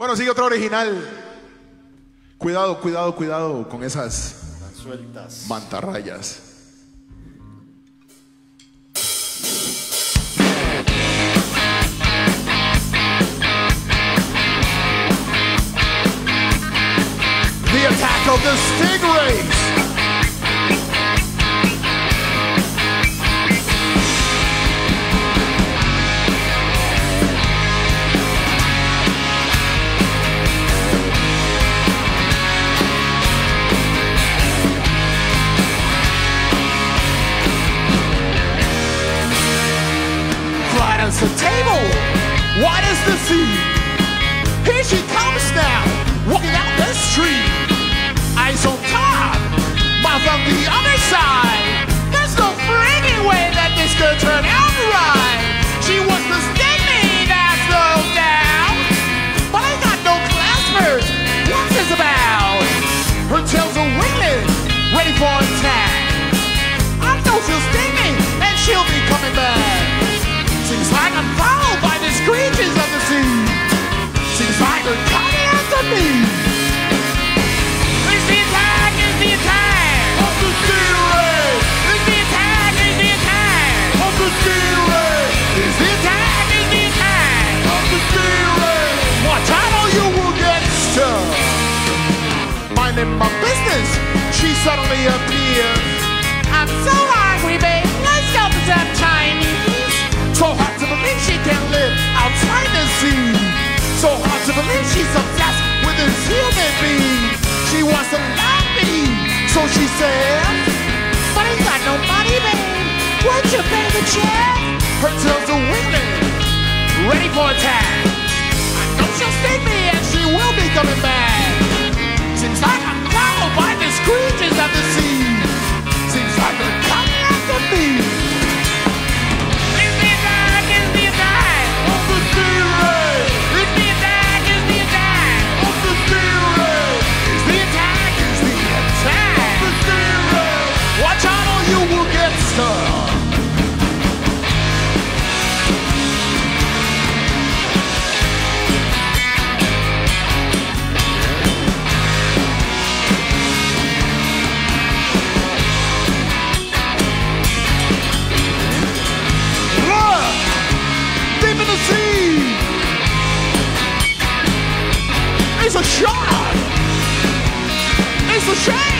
Bueno, sigue otro original. Cuidado, cuidado, cuidado con esas Sueltas. mantarrayas. The attack of the stingrays. As the table, wide as the sea. Here she comes now, walking out the street. Eyes on top, mouth on the other side. There's no frigging way that this could turn out right. She was the sting me, that's no doubt. But I got no claspers. What's this about? Her tail's a winglet, ready for attack. I know she'll sting me, and she'll be coming back. Seems like I'm followed by the screeches of the sea. Seems like they're coming after me. It's the attack, it's the attack of the stingray. It's the attack, it's the attack of the stingray. It's the attack, it's the attack of the stingray. Watch out or you will get stuck. Minding my business, she suddenly appears. To she's obsessed with this human being. She wants to love me, so she says, But I got no money, babe. Would you pay the check? Her tail's a wingman, ready for attack. The sea! It's a shark! It's a shame!